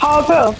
好的.